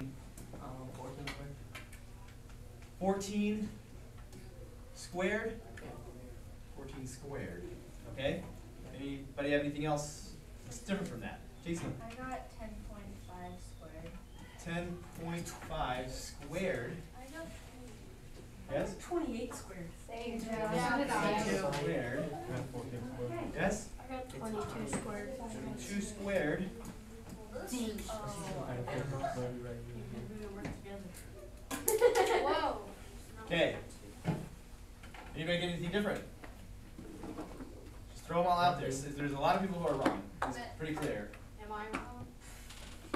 Um, fourteen squared. 14 squared? okay? Anybody have anything else that's different from that? Jason? I got ten point five squared. 10.5 squared, I got yes? Twenty-eight squared. Same. Yeah. Squared, yes? I got twenty-two squared. 2 squared, Whoa. okay. Anybody get anything different? Just throw them all out there. There's there's a lot of people who are wrong. It's pretty clear. Am I wrong?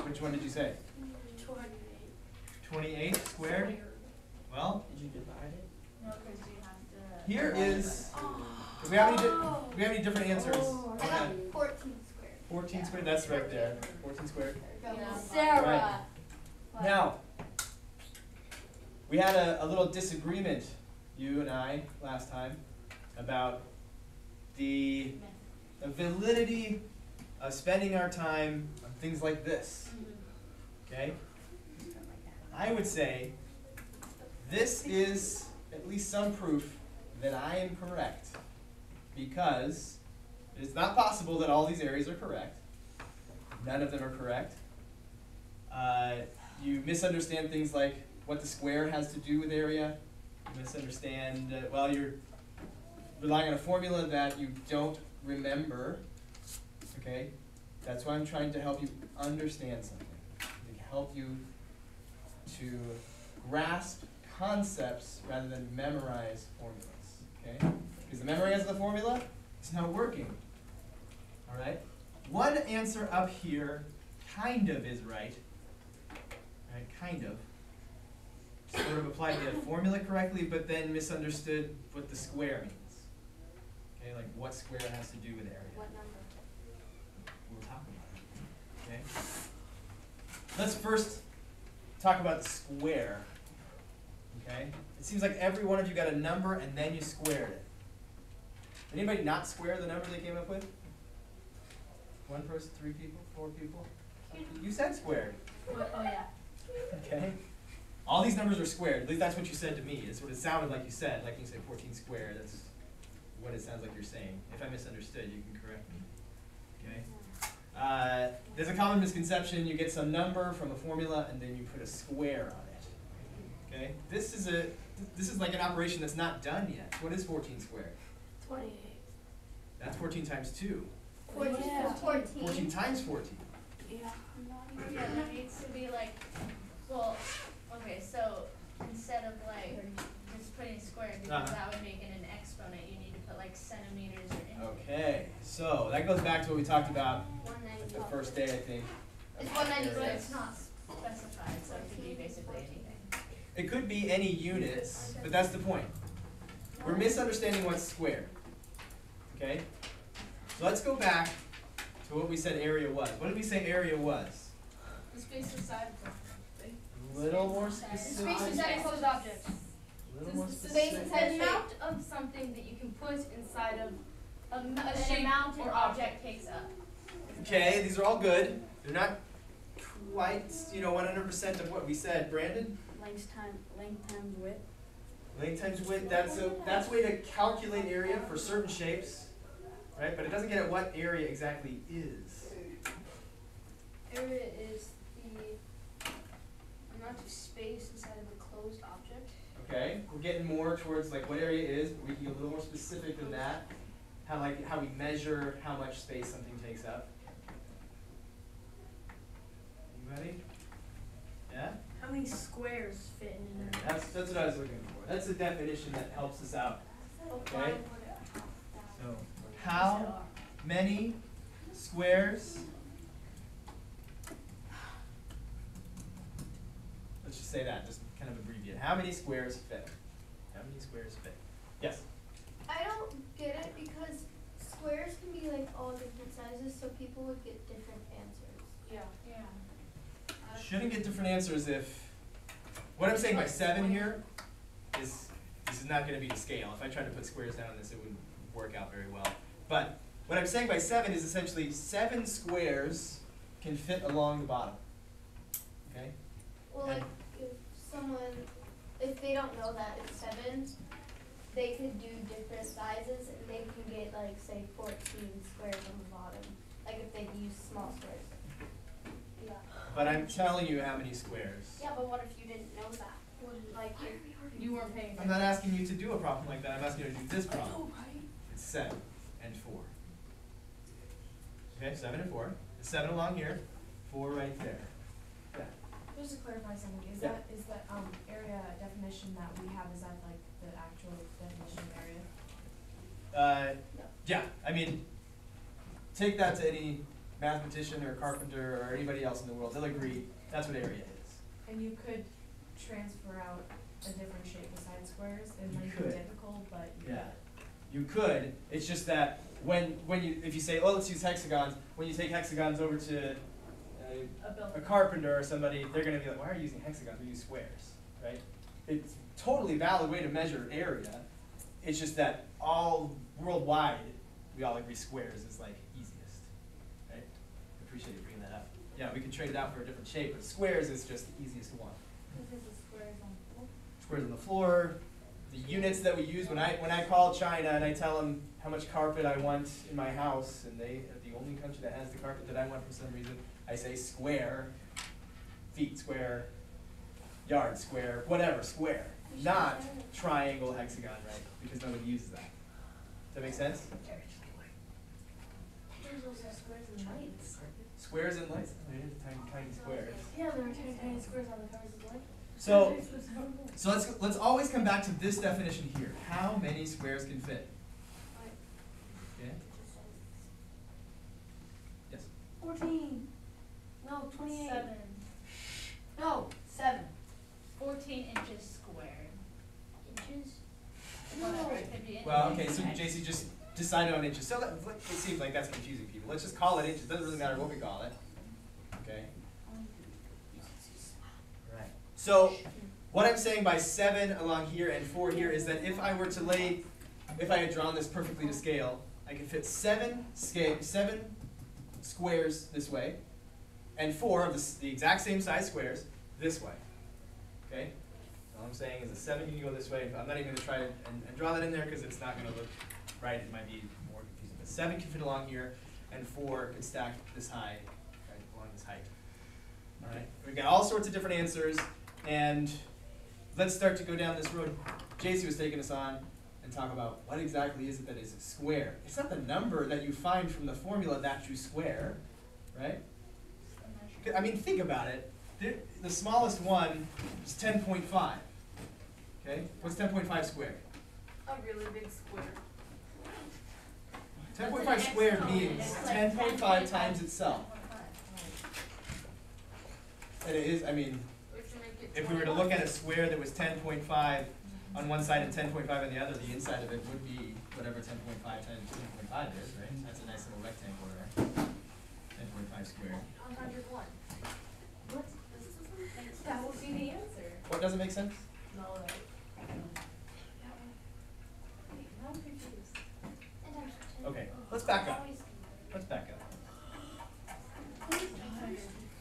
Which one did you say? Twenty-eight. 28 squared? Well, Did you divide it? No, cause you have to. here is, do we have any, di- do we have any different answers? Oh. Go ahead. Fourteen. 14 squared, that's right there. 14 squared. Sarah. Now, we had a, a little disagreement, you and I, last time, about the, the validity of spending our time on things like this. Okay? I would say this is at least some proof that I am correct because it is not possible that all these areas are correct. None of them are correct. Uh, you misunderstand things like what the square has to do with area. You misunderstand, uh, well, you're relying on a formula that you don't remember. Okay? That's why I'm trying to help you understand something, to help you to grasp concepts rather than memorize formulas. Okay? Because the memory of the formula is not working. All right? One answer up here kind of is right. Right? Kind of. Sort of applied the formula correctly, but then misunderstood what the square means. Okay, like what square has to do with area. What number? We'll talk about it. Okay? Let's first talk about the square. Okay? It seems like every one of you got a number and then you squared it. Anybody not square the number they came up with? One person, three people, four people? You said squared. Oh, yeah. Okay? All these numbers are squared. At least that's what you said to me. That's what it sounded like you said. Like you said 14 squared. That's what it sounds like you're saying. If I misunderstood, you can correct me. Okay? Uh, there's a common misconception. You get some number from a formula and then you put a square on it. Okay? This is a this is like an operation that's not done yet. What is 14 squared? Twenty-eight. That's 14 times 2. Fourteen. Yeah. 14 times 14. Yeah, Yeah, it needs to be like, well, okay, so instead of like just putting square, because Uh-huh. that would make it an exponent, you need to put like centimeters or inches. Okay. So that goes back to what we talked about the first day, I think. It's one ninety, but it's not specified, so it could be basically anything. It could be any units, but that's the point. We're misunderstanding what's squared. Okay? So let's go back to what we said area was. What did we say area was? The space inside A little more specific. The space inside enclosed objects. little more The specific. amount of something that you can put inside of A, m- A an shape amount or object takes up. Okay, these are all good. They're not quite, you know, 100% of what we said. Brandon? Length time, length times width. Length times width, that's a, that's a way to calculate area for certain shapes, right? But it doesn't get at what area exactly is. area is the amount of space inside of a closed object. Okay, we're getting more towards like what area is, but we can get a little more specific than that. How like how we measure how much space something takes up. Anybody? Yeah? How many squares fit in an area? That's that's what I was looking for. That's the definition that helps us out. Okay? So how many squares? Let's just say that, just kind of abbreviate. How many squares fit? How many squares fit? Yes. I don't get it because squares can be like all different sizes, so people would get different answers. Yeah. Yeah. Shouldn't get different answers if, what I'm saying by seven here is, this is not gonna be to scale. If I tried to put squares down on this, it wouldn't work out very well. But what I'm saying by seven is essentially seven squares can fit along the bottom. Okay? Well, and like if someone, if they don't know that it's seven, they could do different sizes and they can get like say fourteen squares on the bottom. Like if they use small squares. Yeah. But I'm telling you how many squares. Yeah, but what if you didn't know that? Like You weren't paying I'm not asking you to do a problem like that, I'm asking you to do this problem. Oh, right. It's seven and four. Okay, seven and four. Seven along here, four right there. Yeah. Just to clarify something, is Yeah. that, is that, um, area definition that we have, is that like the actual definition of area? Uh, yeah, I mean, take that to any mathematician or carpenter or anybody else in the world, they'll agree, that's what area is. And you could transfer out a different shape besides squares, it You might be difficult, but you Yeah. You could, it's just that when, when you, if you say, oh, let's use hexagons, when you take hexagons over to A a carpenter or somebody, they're gonna be like, why are you using hexagons, we use squares, right? It's totally valid way to measure area, it's just that all worldwide, we all agree squares is like easiest, right? Appreciate you bringing that up. Yeah, we could trade it out for a different shape, but squares is just the easiest one. Because the squares on the floor. Squares on the floor, the units that we use, when I, when I call China and I tell them how much carpet I want in my house, and they are the only country that has the carpet that I want for some reason, I say square, feet square, yard square, whatever, square, not triangle, hexagon, right? Because nobody uses that. Does that make sense? Squares and lights. Squares and lights, they're tiny, tiny squares. Yeah, there are tiny, tiny squares on the covers of the lights. So, so let's, let's always come back to this definition here. How many squares can fit? Okay? Yes. Fourteen. No, twenty-eight. Seven. No, seven. Fourteen inches squared. Inches? Whatever, it could be anything. Well, okay, so JC just decided on inches. So that, it seems like that's confusing people. Let's just call it inches. Doesn't really matter what we call it. Okay? So, what I'm saying by seven along here and four here is that if I were to lay, if I had drawn this perfectly to scale, I could fit seven scale, seven squares this way, and four of the, the exact same size squares this way. Okay? All I'm saying is a seven can go this way. I'm not even gonna try to, and, and draw that in there because it's not gonna look right. It might be more confusing. But seven can fit along here, and four can stack this high, right, along this height. All right. We've got all sorts of different answers, and let's start to go down this road. JC was taking us on and talk about what exactly is it that is a square. It's not the number that you find from the formula that you square, right? I mean, think about it. The, the smallest one is ten point five. Okay, what's ten point five squared? A really big square. Ten point That's five an squared means It's like ten point five 10.5 times itself. And it is, I mean, if we were to look at a square that was ten point five on one side and ten point five on the other, the inside of it would be whatever ten point five times ten point five is, right? That's a nice little rectangle there. Ten point five squared. Hundred one. What? This doesn't make sense. That would be the answer. What doesn't make sense? No, that. I'm confused. Okay, let's back up. Let's back up.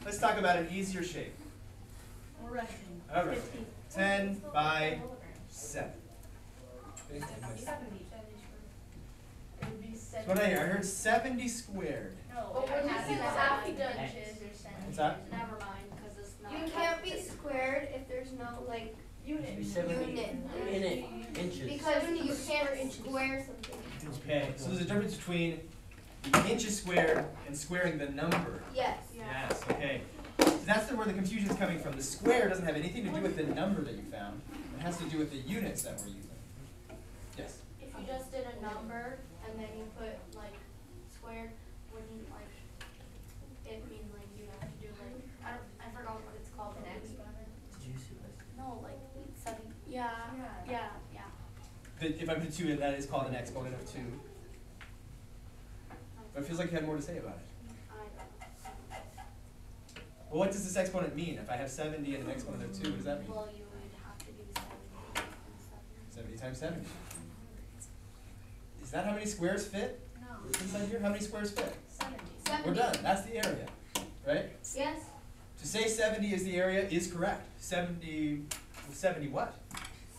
Let's talk about an easier shape. We're rushing. All right, ten by seven. It would be That's seven. what I heard. I heard seventy squared. No, But when you has say to be half half the inches or centimeters. What's that? Never mind, cause it's not. You can't be squared if there's no like Unit. Be seventy unit. minute inches. Because you can't square something. Okay, so there's a difference between the inches squared and squaring the number. Yes. Yes, okay. So that's the, where the confusion is coming from. The square doesn't have anything to do with the number that you found. It has to do with the units that we're using. Yes? If you just did a number and then you put like squared, wouldn't like, it mean like you have to do like, I don't, I forgot what it's called. An but exponent. Did you see this? No, like seven, yeah, Yeah. yeah, yeah. That if I put two in, that is called an exponent of two. But it feels like you had more to say about it. I Well, what does this exponent mean? If I have seventy and an exponent of two, what does that mean? Well, you would have to do seventy and seven. Seventy times seventy. Is that how many squares fit No, inside here? How many squares fit? seventy. 70. We're done, that's the area, right? Yes, To say seventy is the area is correct. Seventy, seventy what?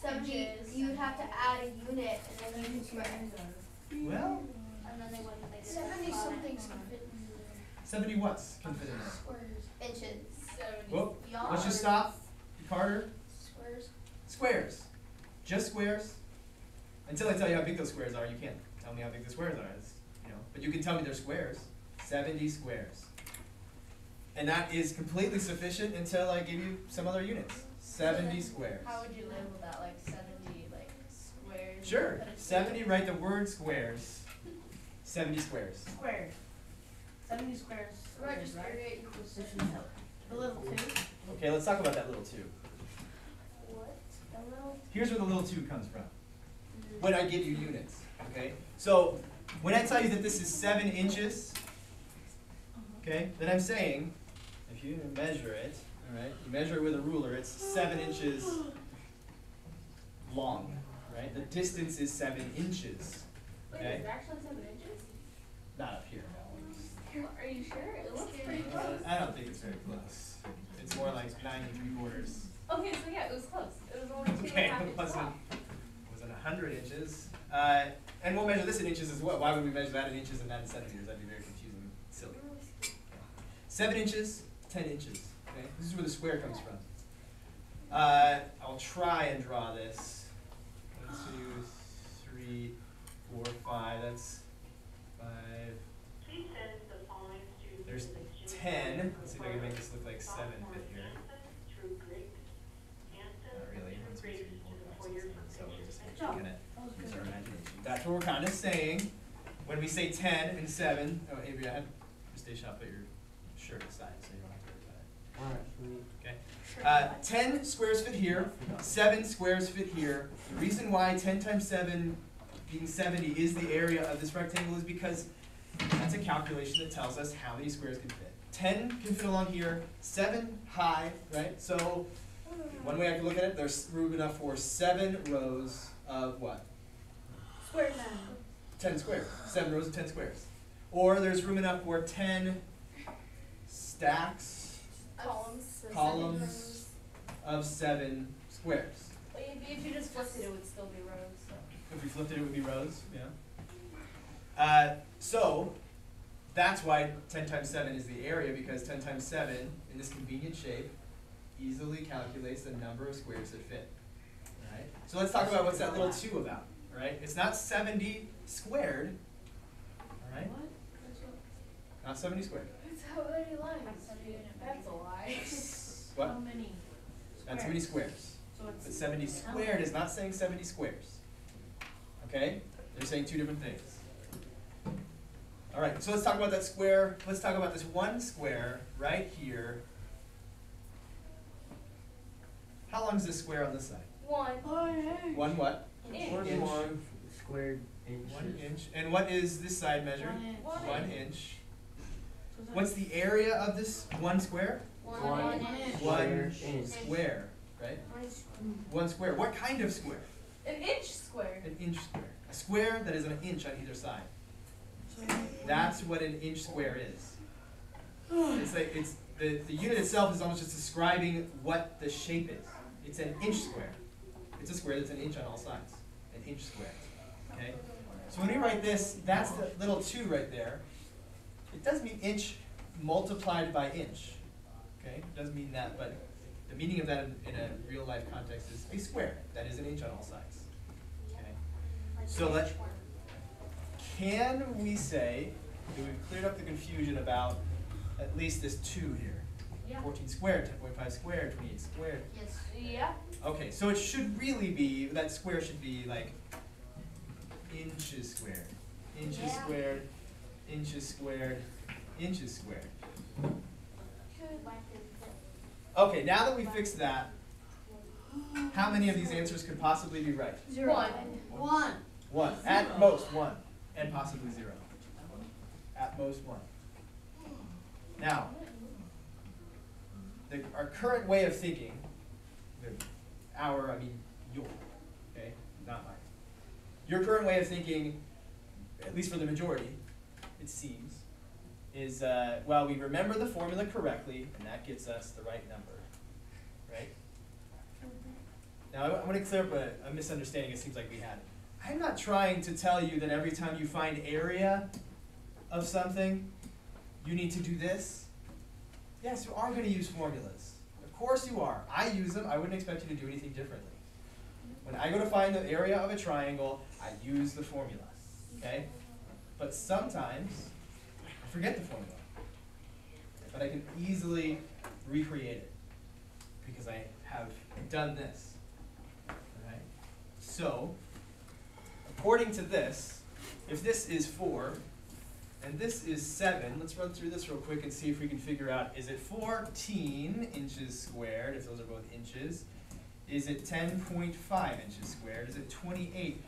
seventy, you would have to add a unit and then you can square it. Well, And then they wouldn't, they. Seventy have to somethings can fit in there. seventy what's can fit in there? Squares. It. Inches. Seventy. Whoop, Yards. let's just stop. Carter, Squares. squares. Just squares. Until I tell you how big those squares are, you can't tell me how big the squares are. It's, you know, but you can tell me they're squares. Seventy squares. And that is completely sufficient until I give you some other units. Seventy squares. How would you label that, like seventy, like squares? Sure, Put a seventy, write the word squares. Seventy squares. Squares. Seventy squares, Right, squares, just right? area equals This seventy. is the little two. Okay, let's talk about that little two. What? A little. Here's where the little two comes from. Mm-hmm. When I give you units, okay? So, when I tell you that this is seven inches, uh-huh. okay, then I'm saying, if you measure it, alright, you measure it with a ruler, it's seven inches long, right? The distance is seven inches, okay? Is it actually seven inches? Not up here, no. Are you sure? It looks pretty close. I don't think it's very close. It's more like nine and three quarters. Okay, so yeah, it was close. It was only two and a Okay, half it inches wasn't, wasn't a hundred inches. Uh, and we'll measure this in inches as well. Why would we measure that in inches and that in centimeters? That'd be very confusing and silly. Seven inches, ten inches, okay? This is where the square comes from. Uh, I'll try and draw this. One, two, three, four, five, that's five. 10. Let's see if I can make this look like 7 fit here. Not really. So we're just kind of use our imagination. That's what we're kind of saying. When we say 10 and 7, oh, Avery, I had Station, I'll put your shirt aside so you don't have to worry about it. All right. Okay. Uh, 10 squares fit here, 7 squares fit here. The reason why 10 times 7 being 70 is the area of this rectangle is because that's a calculation that tells us how many squares can fit. Ten can fit along here, seven high, right? So, one way I can look at it, there's room enough for seven rows of what? Square man. Ten squares, seven rows of ten squares. Or there's room enough for ten stacks Columns. so seven Columns. rows. of seven squares. But if, if you just flipped it, it would still be rows, so. If we flipped it, it would be rows, yeah. Uh, so, that's why ten times seven is the area, because ten times seven, in this convenient shape, easily calculates the number of squares that fit. Alright, so let's talk about what's that little two about, alright? It's not seventy squared, alright? Not seventy squared. It's how many lines? That's a lie. What? How many? Not too many squares. So it's. But seventy squared is not saying seventy squares. Okay? They're saying two different things. Alright, so let's talk about that square, let's talk about this one square right here. How long is this square on this side? One. Oh, one what? Inch. Forty-one squared One inches. inch. And what is this side measure? One inch. One One inch. inch. What's the area of this one square? One. One inch. One Square inch. square, right? One is- One square. What kind of square? An inch square. An inch square. A square that is an inch on either side. That's what an inch square is. It's like, it's, the, the unit itself is almost just describing what the shape is. It's an inch square. It's a square that's an inch on all sides, an inch square, okay? So when we write this, that's the little two right there. It does mean inch multiplied by inch, okay? It does mean that, but the meaning of that in, in a real life context is a square that is an inch on all sides, okay? So let, can we say that we've cleared up the confusion about at least this two here? Yeah. Fourteen squared, ten point five squared, twenty-eight squared. Yes. Yeah. Okay, so it should really be, that square should be like inches squared, inches Yeah. squared, inches squared, inches squared. Okay, now that we fixed that, how many of these answers could possibly be right? Zero. One. One. One, at most one, and possibly zero. At most one. Now, the, our current way of thinking, our, I mean, your, okay, not mine. Your current way of thinking, at least for the majority, it seems, is, uh, well, we remember the formula correctly, and that gets us the right number, right? Now, I- I'm gonna clear up a, a misunderstanding it seems like we had. I'm not trying to tell you that every time you find area of something, you need to do this. Yes, you are gonna use formulas. Of course you are. I use them, I wouldn't expect you to do anything differently. When I go to find the area of a triangle, I use the formula, okay? But sometimes, I forget the formula. But I can easily recreate it, because I have done this. Alright? So, according to this, if this is four, and this is seven, let's run through this real quick and see if we can figure out, is it fourteen inches squared, if those are both inches? Is it ten point five inches squared? Is it twenty-eight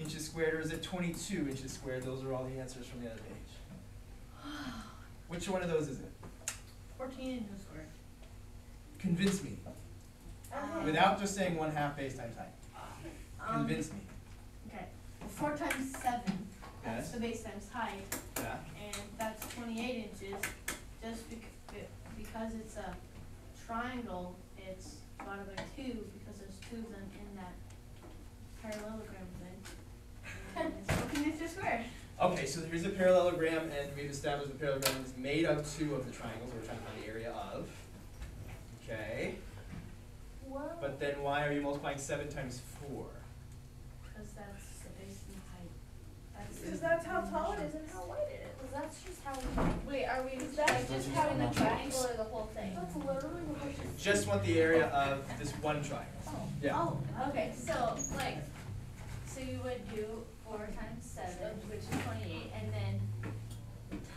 inches squared, or is it twenty-two inches squared? Those are all the answers from the other page. Which one of those is it? Fourteen inches squared. Convince me, Um, without just saying one half base times height. Um, Convince me, Okay, well, four times seven, that's Yes. the base times height, yeah? and that's twenty-eight inches. Just bec- be- because it's a triangle, it's divided by two, because there's two of them in that parallelogram thing. And it's fourteen inches squared. Okay, so here's a parallelogram, and we've established the parallelogram is made of two of the triangles we're trying to find the area of. Okay, Whoa. but then why are you multiplying seven times four? Cause that's the base and height. That's. Because that's how tall it is and how wide it is. Cause that's just how we. is. Wait, are we, Is is that that just just how having the triangle or the whole thing? That's literally what I just. Just want the area of this one triangle. Oh, yeah. Oh, Okay, so like, so you would do four times seven, which is twenty-eight, and then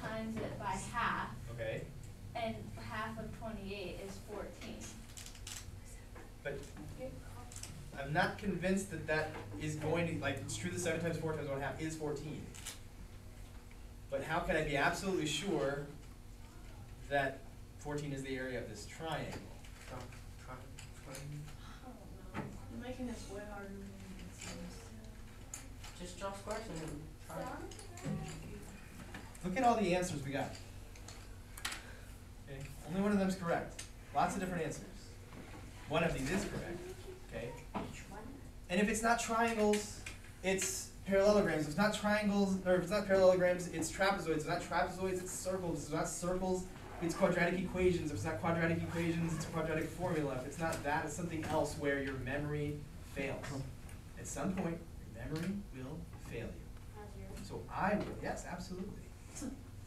times it by half, Okay, and half of twenty-eight is fourteen. but I'm not convinced that that is going to, like, it's true that seven times four times one half is fourteen. But how can I be absolutely sure that fourteen is the area of this triangle? I don't know. You're making this way harder than it seems. Just draw squares and try. Look at all the answers we got. Okay, only one of them's correct. Lots of different answers. One of these is correct, okay? And if it's not triangles, it's parallelograms. If it's not triangles, or if it's not parallelograms, it's trapezoids. If it's not trapezoids, it's circles. If it's not circles, it's quadratic equations. If it's not quadratic equations, it's quadratic formula. If it's not that, it's something else where your memory fails. At some point, your memory will fail you. So I will, yes, absolutely.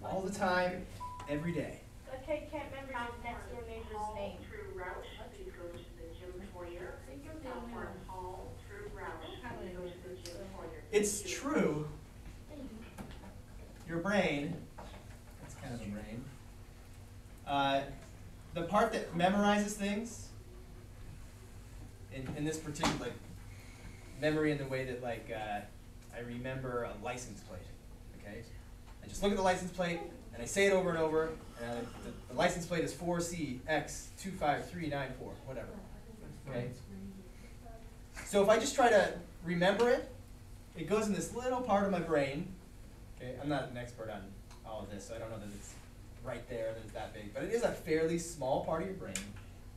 All the time, every day. Okay, can't remember your next door neighbor's Hall name. through Roush, please go to the gym foyer. Southport Hall through Roush, please go to the gym foyer. It's true, your brain, that's kind of a brain, uh, the part that memorizes things, in, in this particular, like, memory in the way that, like, uh, I remember a license plate, okay? I just look at the license plate, and I say it over and over, and the, the license plate is four C X two five three nine four, whatever, okay? So if I just try to remember it, it goes in this little part of my brain. Okay, I'm not an expert on all of this, so I don't know that it's right there, that it's that big, but it is a fairly small part of your brain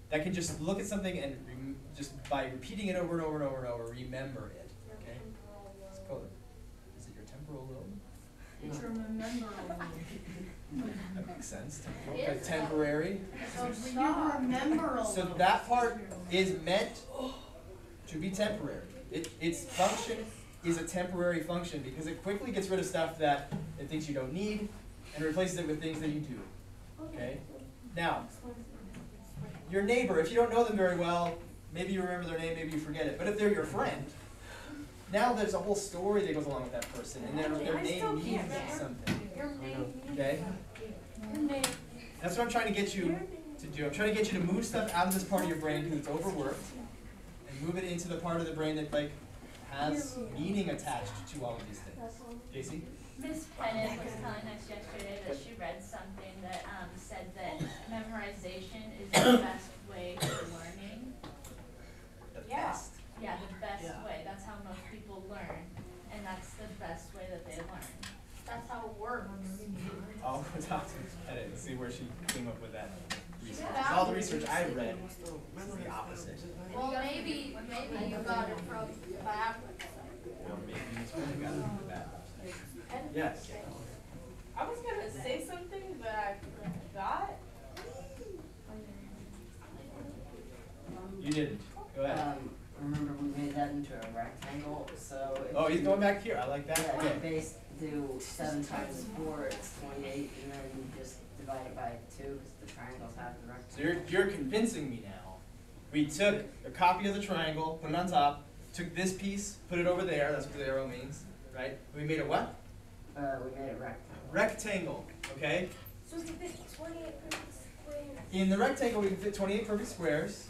that can just look at something and rem- just by repeating it over and over and over and over, remember it. Okay, it's called. Is it your temporal lobe? It's rememberable. That makes sense. Temporal, It temporary. So you remember So that part is meant to be temporary. It, its function is a temporary function because it quickly gets rid of stuff that it thinks you don't need and replaces it with things that you do. Okay? Now, your neighbor, if you don't know them very well, maybe you remember their name, maybe you forget it. But if they're your friend, now there's a whole story that goes along with that person, and their, their name means something. Your name. Okay? Your. That's what I'm trying to get you to do. I'm trying to get you to move stuff out of this part of your brain because it's overworked, and move it into the part of the brain that like has meaning attached to all of these things. JC? Miss Pennant was telling us yesterday that she read something that, um, said that memorization is the best way for learning. The Yeah. best. Yeah, the best Yeah. way, that's how most people learn, and that's the best way that they learn. That's how it works. I'll go talk to Ms. Pettit and see where she came up with that research. All the research I read was the opposite. Well, maybe maybe you got it from the bad. Or maybe you from. Yes. I was gonna say something, but I forgot. You didn't. Go ahead. Um, remember we made that into a rectangle, so. Oh, he's going back here, I like that. Yeah, okay. base do seven times four, it's twenty-eight, and then you just divide it by two, cause the triangles have the So rectangle. you're, you're convincing me now. We took a copy of the triangle, put it on top, took this piece, put it over there, that's what the arrow means, right? We made a what? Uh, we made it rectangle. Rectangle, okay? So we fit twenty-eight perfect squares. In the rectangle, we can fit twenty-eight perfect squares.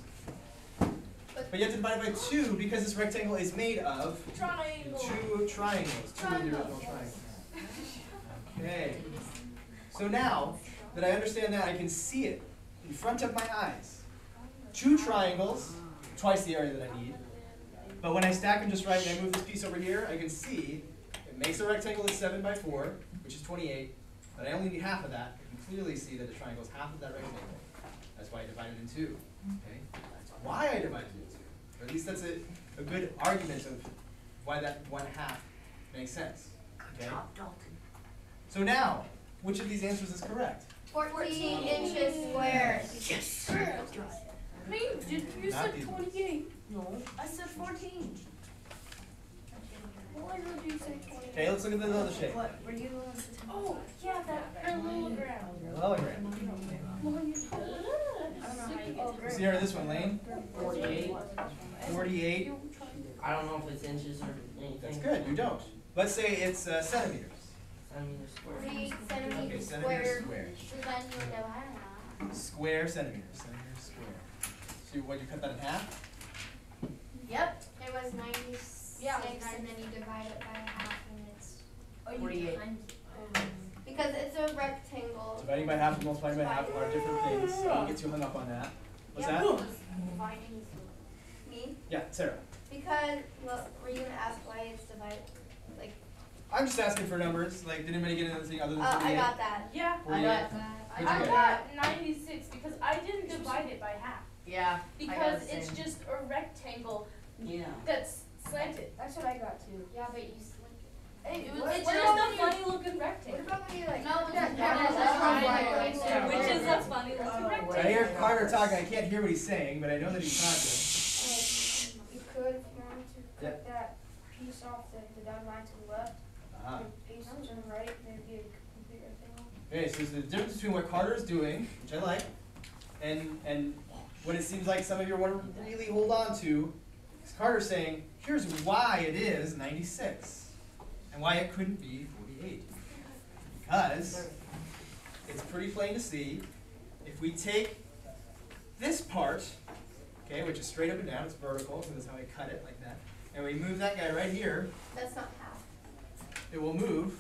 But you have to divide it by two because this rectangle is made of Triangle. two triangles, two of the original Triangles. triangles. Okay. So now that I understand that, I can see it in front of my eyes. Two triangles, twice the area that I need. But when I stack them just right and I move this piece over here, I can see it makes a rectangle that's seven by four, which is twenty-eight. But I only need half of that. I can clearly see that the triangle is half of that rectangle. That's why I divided it in two. Okay? That's why I divided it in two. Or at least that's a, a good argument of why that one half makes sense. Okay? So now, which of these answers is correct? Fourteen inches squared. Me, did you Not said these. twenty-eight? No. I said fourteen. Why would you say twenty-eight? Okay, let's look at the other shape. What, were you on the Oh, yeah, that parallelogram. Parallelogram. What? I don't know how you get to What's the area of this one, Lane? Forty-eight. Forty-eight. I don't know if it's inches or anything. That's good, you don't. Let's say it's uh, centimeters. Centimeters square. Forty-eight Okay, centimeters centimeters squared. squared. So then you would divide that. Square centimeters, centimeters square. So what, you cut that in half? Yep. It was ninety-six, Yeah, it and then you divide it by half, and it's, Forty-eight. because it's a rectangle. Dividing by half and multiplying by half are different things. I won't get too hung up on that. What's Yeah. that? Dividing. Me? Yeah, Sarah. Because, well, were you gonna ask why it's divided, like, I'm just asking for numbers. Like, did anybody get anything other than uh, I got that. Yeah, Forty-eight? that. What'd you I got ninety-six because I didn't divide it by half. Yeah. Because it's just a rectangle Yeah. that's slanted. That's what I got too. Yeah, but you slip it. It was, What- it's what just about a when funny looking rectangle. about when you like? No, it's Yeah, a yeah, triangle. that's Yeah. right. Which is a funny looking Oh, rectangle. I hear Carter talking. I can't hear what he's saying, but I know that he's talking. You could, if you wanted to, Yeah. cut that piece off the, the dotted line to the left, Uh-huh. and paste it to the right, and a complete rectangle. Okay, so there's the difference between what Carter's doing, which I like, and and what it seems like some of you want to really hold on to. Is Carter's saying, here's why it is 96, and why it couldn't be 48. Because it's pretty plain to see if we take this part, okay, which is straight up and down, it's vertical, so that's how I cut it like that, and we move that guy right here, That's not half. It will move,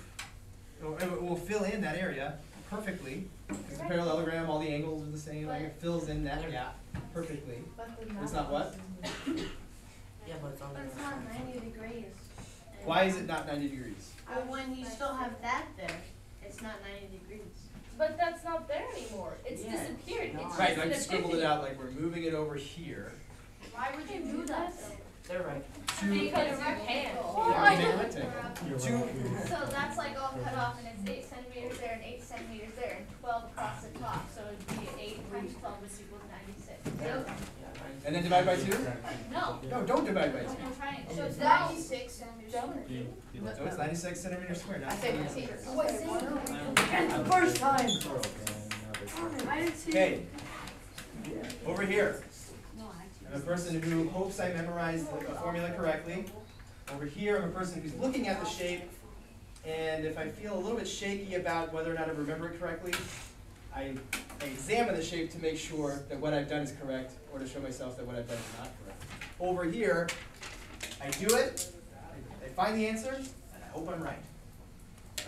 it will, it will fill in that area perfectly. It's a parallelogram, all the angles are the same, like it fills in that gap perfectly. It's not what? Yeah, but it's on the But it's not ninety degrees. Why is it not ninety degrees? Well, when you still have that there, it's not ninety degrees. But that's not there anymore. It's Yeah, disappeared. it's It's not. Right, just I an just scribbled it epiphany. out like we're moving it over here. Why would you do that though? They're right. To, Because you can. yeah, we make a rectangle. Two, So that's like all cut off and it's eight centimeters there and eight centimeters there and twelve across the top, so it'd be eight times twelve which equals to ninety-six. and then divide by two? No, No, don't divide by two. no triangle. So it's ninety-six centimeters squared. So it's ninety-six centimeters squared, I said centimeters. six. What, six? the first time. I didn't see. Okay. Over here. I'm a person who hopes I memorized the formula correctly. Over here, I'm a person who's looking at the shape, and if I feel a little bit shaky about whether or not I remember it correctly, I I examine the shape to make sure that what I've done is correct, or to show myself that what I've done is not correct. Over here, I do it, I- I find the answer, and I hope I'm right.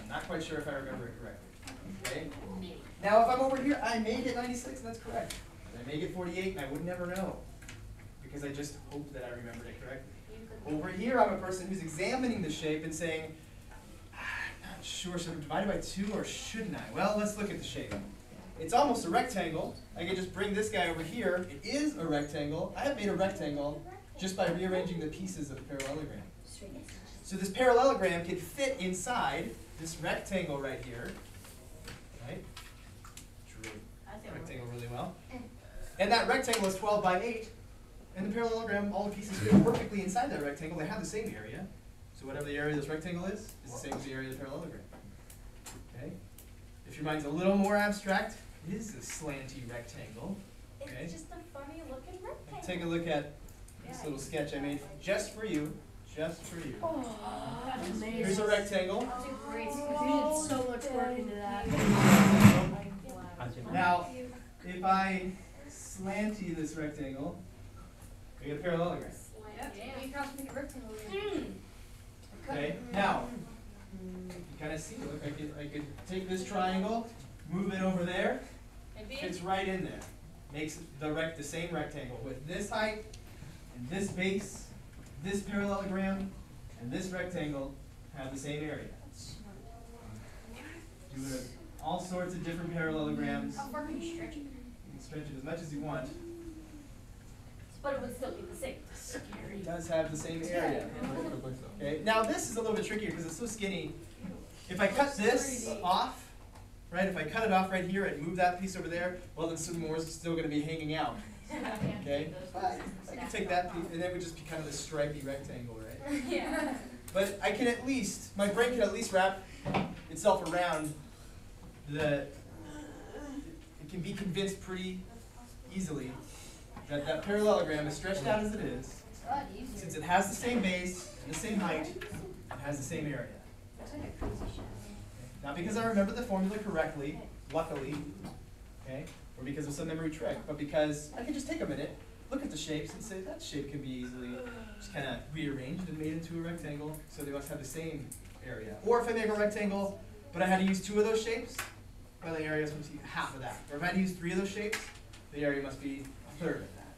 I'm not quite sure if I remember it correctly, okay? Now, if I'm over here, I may get ninety-six, and that's correct. And I may get forty-eight, and I would never know, because I just hope that I remembered it correctly. Over here, I'm a person who's examining the shape and saying, "Ah, I'm not sure, should I divide it by two or shouldn't I? Well, let's look at the shape. It's almost a rectangle. I can just bring this guy over here. It is a rectangle. I have made a rectangle just by rearranging the pieces of the parallelogram. So this parallelogram can fit inside this rectangle right here, right? Drew I think we're- rectangle really well. And that rectangle is twelve by eight, in the parallelogram, all the pieces fit perfectly inside that rectangle, they have the same area. So whatever the area of this rectangle is, is the same as the area of the parallelogram. Okay? If your mind's a little more abstract, it is a slanty rectangle. Okay. It's just a funny looking rectangle. Take a look at this little sketch I made just for you, just for you. Oh, Here's a rectangle. We did so much work into that. Now, if I slanty this rectangle, we get a parallelogram. You cross make a rectangle. Okay, now, you kind of see, look, I could, I could take this triangle, move it over there, fits right in there. Makes the rec, the same rectangle with this height, and this base, this parallelogram, and this rectangle have the same area. Do it all sorts of different parallelograms, How far can you stretch it? you can stretch it as much as you want. But it would still be the same. Scary. It does have the same area. Okay, now this is a little bit trickier because it's so skinny. If I cut this off, right, if I cut it off right here and move that piece over there, well then some more is still gonna be hanging out, okay? But I can take that piece, and then it would just be kind of a stripy rectangle, right? Yeah. But I can at least, my brain can at least wrap itself around the, it can be convinced pretty easily that that parallelogram, as stretched out as it is, since it has the same base and the same height, it has the same area. Not because I remember the formula correctly, luckily, okay, or because of some memory trick, but because I can just take a minute, look at the shapes and say that shape can be easily just kind of rearranged and made into a rectangle, so they must have the same area. Or if I make a rectangle, but I had to use two of those shapes, well, the area must be half of that. Or if I had to use three of those shapes, the area must be third of that,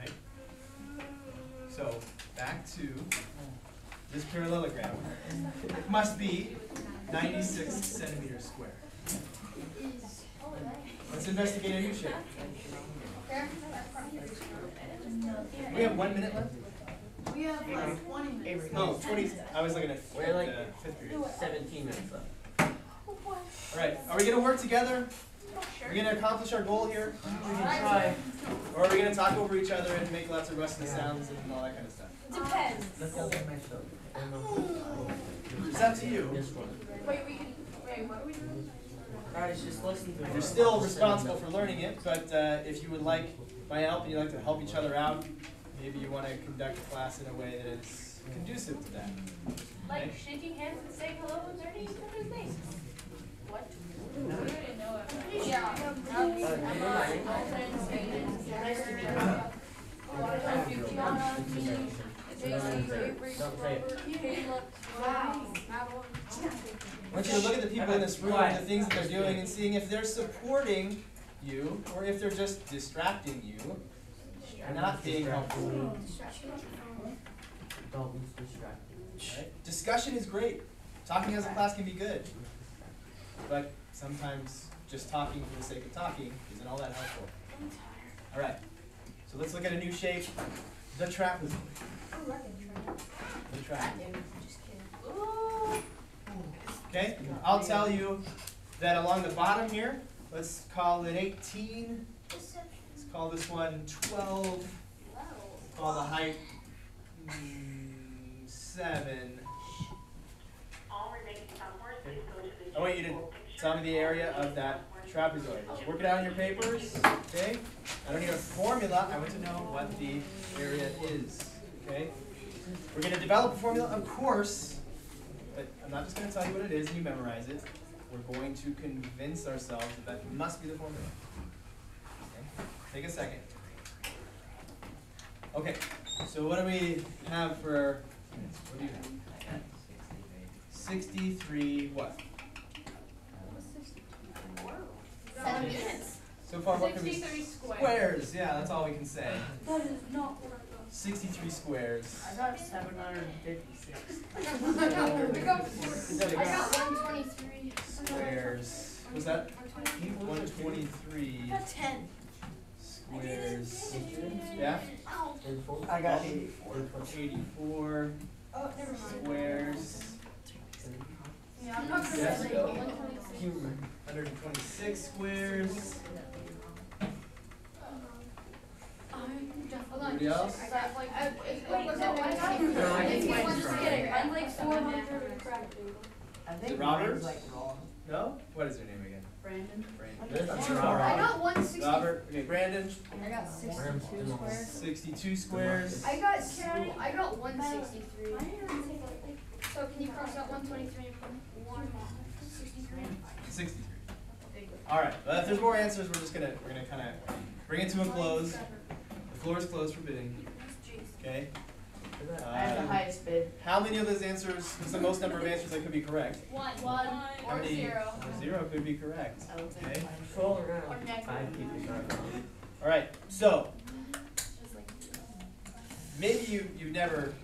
right? So, back to this parallelogram. It must be ninety-six centimeters square. Let's investigate a new shape. We have one minute left? We have like twenty minutes. No, twenty, I was looking at We're like- uh, fifth period. Seventeen minutes left. Alright, are we gonna work together? Are we gonna accomplish our goal here? We can try. Or are we gonna talk over each other and make lots of rustling sounds and all that kind of stuff? Depends. Let's go get myself. It's up to you. This one. Wait, we can, wait, what are we doing? Guys, just listen to it. You're still responsible for learning it, but uh, if you would like my help and you'd like to help each other out, maybe you wanna conduct a class in a way that is conducive to that. Like shaking hands and saying hello and learning each other's names. What? I want you to look at the people in this room and the things that they're doing and seeing if they're supporting you or if they're just distracting you or not being helpful. Right? Discussion is great. Talking as a class can be good. But sometimes just talking for the sake of talking isn't all that helpful. Alright, so let's look at a new shape. The trapezoid. The trapezoid. Okay, I'll tell you that along the bottom here, let's call it 18. Let's call this one 12. Call the height mm, 7. All remaining sophomores, please go to the. I want you to tell me the area of that trapezoid. Work it out in your papers, okay? I don't need a formula, I want to know what the area is, okay? We're gonna develop a formula, of course, but I'm not just gonna tell you what it is and you memorize it. We're going to convince ourselves that that must be the formula. Okay? Take a second. Okay, so what do we have for, what do you have? Sixty-three what? Seven minutes. So far, what can we? Sixty-three squares. Squares, yeah, that's all we can say. That is not what Sixty-three squares. I got seven hundred and fifty-six. I got. I got. Is that got one twenty-three. squares? Was that one twenty-three That's ten. squares? Yeah? I got eighty-four. Eighty-four Oh, never mind. squares. Yeah, I'm not Yes. say one twenty-six. Human. Hundred and twenty-six squares. I'm Anybody just- else? I got like, I, it, Wait, was no, it I one got- sixty-three? No, I If think you mine's want- just wrong. kidding, I'm like Seven four and a half. and crap. I think it mine's like wrong. No? What is your name again? Brandon? Brandon. That's Robert. Robert. I got one sixty. Robert, okay, Brandon, I got sixty-two squares. sixty-two squares. I got, I got one sixty-three. Why did I take it, like, So can you cross out one twenty-three and put one sixty-three? Sixty-three. Alright, well, if there's more answers, we're just gonna, we're gonna kinda bring it to a close. The floor is closed for bidding, okay? I have the Um, highest bid. How many of those answers, what's the most number of answers that could be correct? One. One. How Or many- zero. Zero could be correct, I don't think okay? mine's Or Five people got it wrong. Alright, so, Just like zero. maybe you, you've never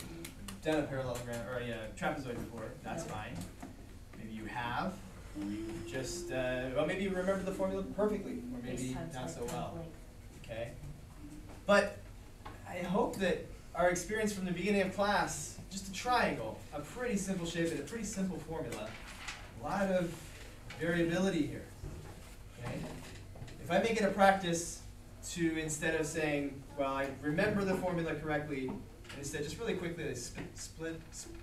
done a parallelogram or a uh, trapezoid before, that's fine. Maybe you have, you just, uh, well, maybe you remember the formula perfectly, or maybe not so well, okay? But I hope that our experience from the beginning of class, just a triangle, a pretty simple shape and a pretty simple formula, a lot of variability here, okay? If I make it a practice to, instead of saying, well, I remember the formula correctly, and instead just really quickly, they split,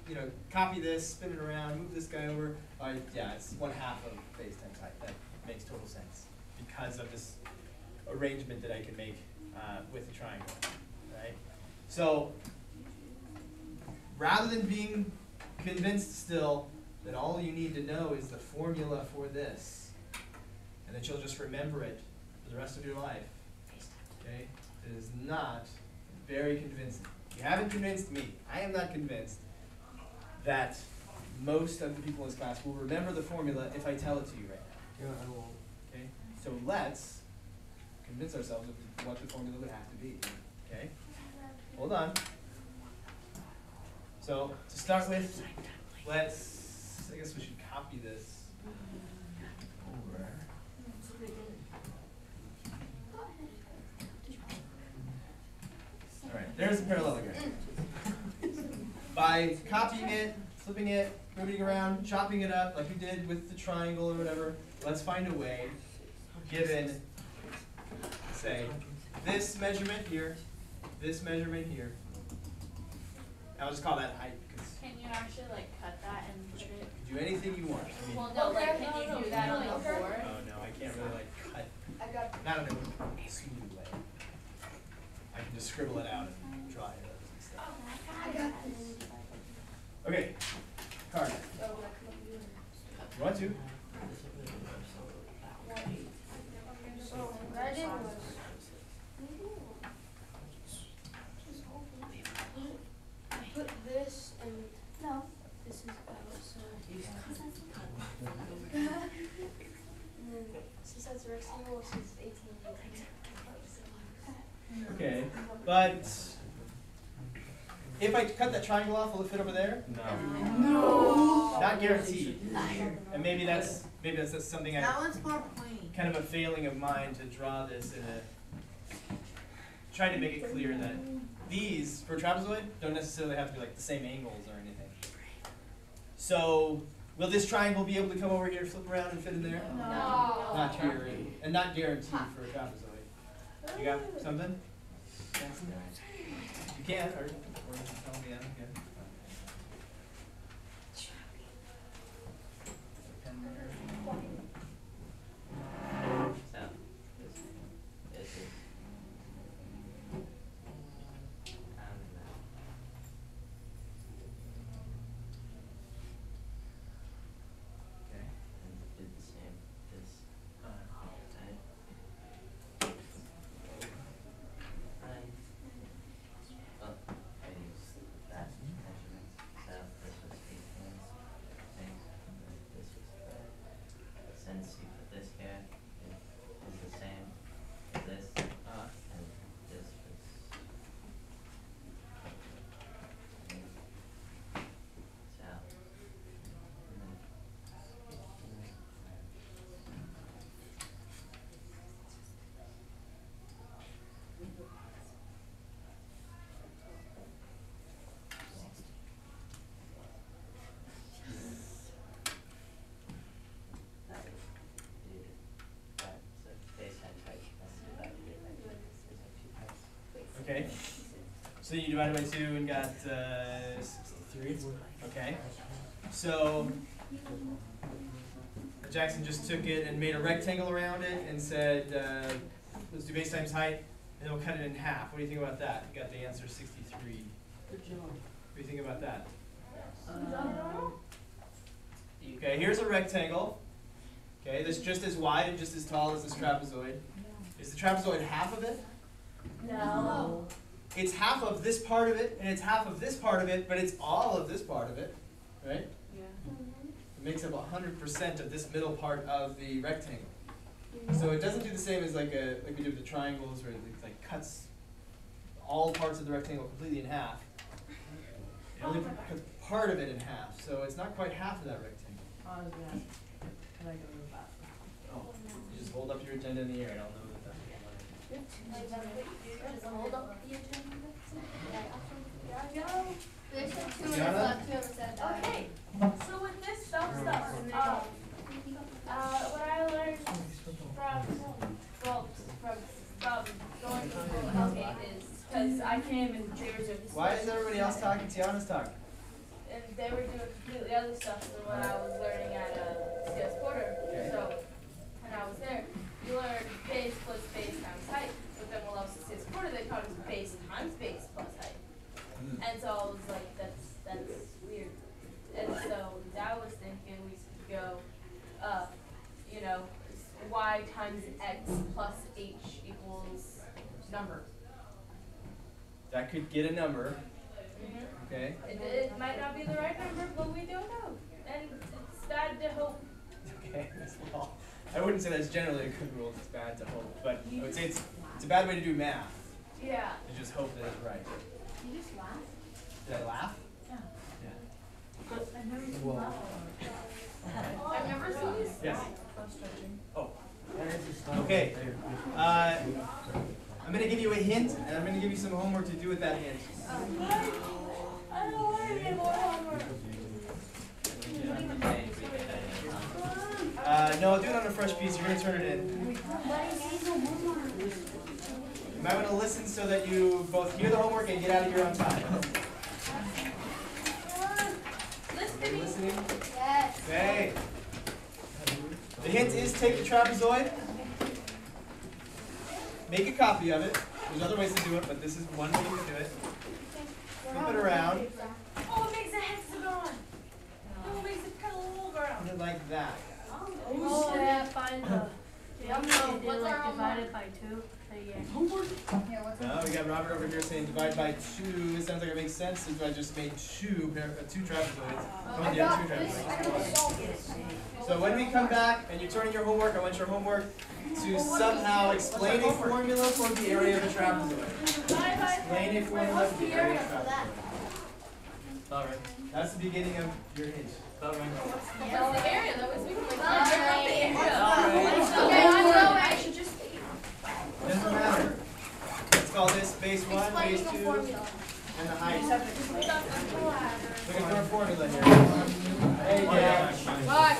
you know, copy this, spin it around, move this guy over, I, yeah, it's one half of base times type. that makes total sense, because of this arrangement that I can make, uh, with the triangle, right? So, rather than being convinced still that all you need to know is the formula for this, and that you'll just remember it for the rest of your life, okay? It is not very convincing. You haven't convinced me. I am not convinced that most of the people in this class will remember the formula if I tell it to you right now. Yeah, I won't. Okay, so let's convince ourselves of what the formula would have to be, okay? Hold on. So, to start with, let's, I guess we should copy this over. Alright, there's the parallelogram. By copying it, flipping it, moving it around, chopping it up like we did with the triangle or whatever, let's find a way, given, say, this measurement here, this measurement here. I'll just call that height, Can you actually like cut that and put it? you can do anything you want. I mean, Well, no, like, can no, you no, do that no, on the board? oh no, I can't really like cut, I got, not in a smooth way. I can just scribble it out Okay, card, So, like, come up here. you want to? So what I did was, I put this and No. this is out, so. Since that's rectangle, this eighteen. Okay, but if I cut that triangle off, will it fit over there? No. No. Not guaranteed. And maybe that's, maybe that's just something I, That one's more pointy. kind of a failing of mine to draw this in a, try to make it clear that these, for trapezoid, don't necessarily have to be like the same angles or anything. So, will this triangle be able to come over here, flip around and fit in there? No. Not here, and not guaranteed for a trapezoid. You got something? You can, or, or you can tell me, I don't care. Pen there. So, this, this is. Um, Okay. and did the same, this, Uh, side. I, oh, I used that, and So you divided by two and got uh, sixty-three. Okay. So Jackson just took it and made a rectangle around it and said, uh, let's do base times height, and then we'll cut it in half. What do you think about that? You got the answer sixty-three. Good job. What do you think about that? Okay, here's a rectangle. Okay, that's just as wide and just as tall as this trapezoid. Is the trapezoid half of it? No. It's half of this part of it, and it's half of this part of it, but it's all of this part of it, right? Yeah. It makes up hundred percent of this middle part of the rectangle. So it doesn't do the same as like a like we do with the triangles, where it like cuts all parts of the rectangle completely in half. It only oh, cuts part of it in half, so it's not quite half of that rectangle. Oh, I was gonna can I go to the bathroom? Oh, you just hold up your agenda in the air, and I'll know Okay, so with this self stuff, um, uh, what I learned from, well, from, from going to school at Hellgate is, cause I came in years of. Why is everybody else talking? Tiana's talking. and they were doing completely other stuff than what I was learning at uh, CS Porter. Okay. So when I was there, you learned base plus base times height. But then when I was at CS Porter, they taught us base times base plus height. And so I was like, that's that's weird. And so I was thinking we should go, uh, you know, y times x plus h equals number. That could get a number, Mm-hmm. okay? It, it might not be the right number, but we don't know. And it's bad to hope. Okay, that's well. I wouldn't say that's generally a good rule. It's bad to hope, but I would say it's it's a bad way to do math. Yeah. To just hope that it's right. You just laugh? Did I laugh? Yeah. Yeah. I've never seen Whoa. you laugh. I've never seen this. Yes. I'm stretching. Oh. Okay. Uh, I'm gonna give you a hint, and I'm gonna give you some homework to do with that hint. I don't want to get more homework. Uh, no, do it on a fresh piece. You're gonna turn it in. You might want to listen so that you both hear the homework and get out of here on time. Listening. listening? Yes. Okay. The hint is take the trapezoid, make a copy of it. There's other ways to do it, but this is one way to do it. Flip it around, Oh, it makes a hexagon. Oh, it makes a parallelogram. like that. Oh, yeah, find the, Yum, they yum. did What's like divide it by two, so yeah. Here, what's Now we got Robert over here saying divide by two. It sounds like it makes sense since I just made two pair, uh, two trapezoids. Oh, I yeah, got two this. I trapezoids. don't solve it. So when we come back and you're turning your homework, I want your homework to somehow explain a formula for the area of a trapezoid. Bye bye. Explain a formula for the area of a For that. trapezoid. Alright, that's the beginning of your hint. What's the area that was can like. Alright. Okay, I know, I should just Doesn't matter. Let's call this base one, explain base two, formula. and the height. Looking for a formula here. Hey, Jack. Bye.